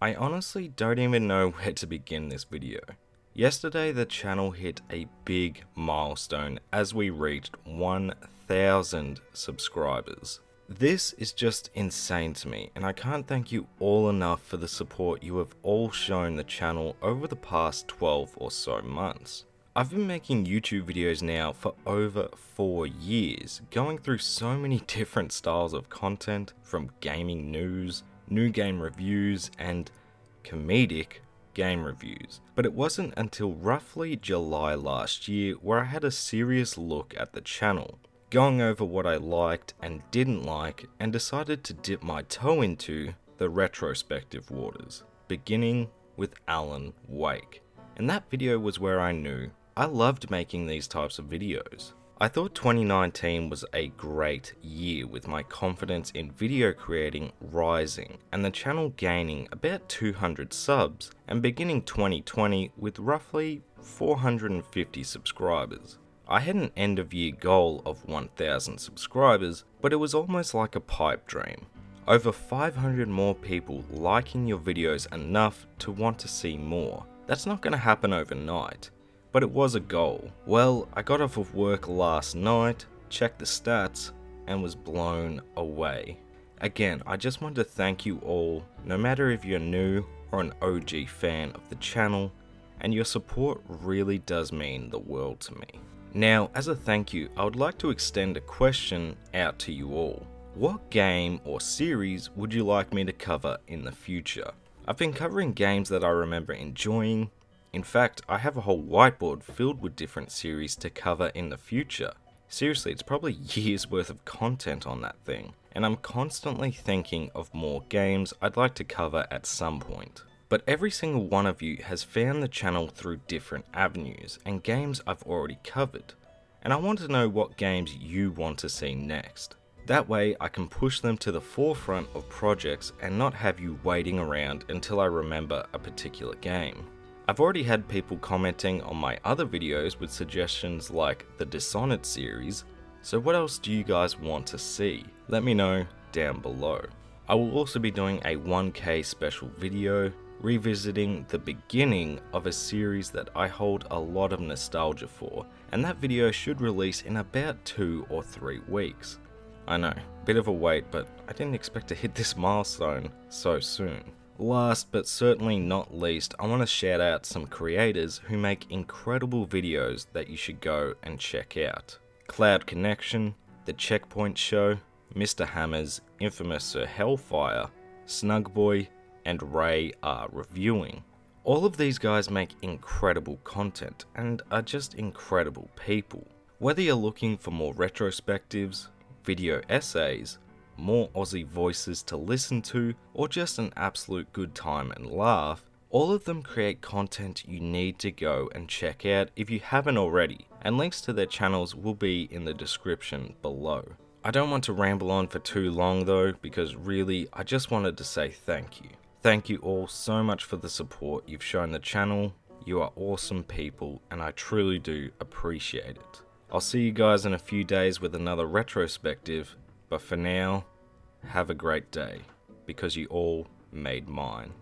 I honestly don't even know where to begin this video. Yesterday the channel hit a big milestone as we reached 1000 subscribers. This is just insane to me and I can't thank you all enough for the support you have all shown the channel over the past 12 or so months. I've been making YouTube videos now for over 4 years, going through so many different styles of content from gaming news, new game reviews and comedic game reviews. But it wasn't until roughly July last year where I had a serious look at the channel, going over what I liked and didn't like and decided to dip my toe into the retrospective waters, beginning with Alan Wake. And that video was where I knew I loved making these types of videos. I thought 2019 was a great year with my confidence in video creating rising and the channel gaining about 200 subs and beginning 2020 with roughly 450 subscribers. I had an end of year goal of 1000 subscribers, but it was almost like a pipe dream. Over 500 more people liking your videos enough to want to see more. That's not going to happen overnight, but it was a goal. Well, I got off of work last night, checked the stats, and was blown away. Again, I just want to thank you all, no matter if you're new or an OG fan of the channel, and your support really does mean the world to me. Now, as a thank you, I would like to extend a question out to you all. What game or series would you like me to cover in the future? I've been covering games that I remember enjoying, in fact, I have a whole whiteboard filled with different series to cover in the future. Seriously, it's probably years worth of content on that thing, and I'm constantly thinking of more games I'd like to cover at some point. But every single one of you has found the channel through different avenues and games I've already covered, and I want to know what games you want to see next. That way I can push them to the forefront of projects and not have you waiting around until I remember a particular game. I've already had people commenting on my other videos with suggestions like the Dishonored series, so what else do you guys want to see? Let me know down below. I will also be doing a 1k special video revisiting the beginning of a series that I hold a lot of nostalgia for, and that video should release in about 2 or 3 weeks. I know, bit of a wait, but I didn't expect to hit this milestone so soon. Last but certainly not least, I want to shout out some creators who make incredible videos that you should go and check out. Cloud Connection, The Checkpoint Show, Mr. Hammers, Infamous Sir Hellfire, Snugboy, and Ray are reviewing. All of these guys make incredible content and are just incredible people. Whether you're looking for more retrospectives, video essays, more Aussie voices to listen to, or just an absolute good time and laugh, all of them create content you need to go and check out if you haven't already, and links to their channels will be in the description below. I don't want to ramble on for too long though, because really I just wanted to say thank you. Thank you all so much for the support you've shown the channel, you are awesome people and I truly do appreciate it. I'll see you guys in a few days with another retrospective but for now, have a great day, because you all made mine.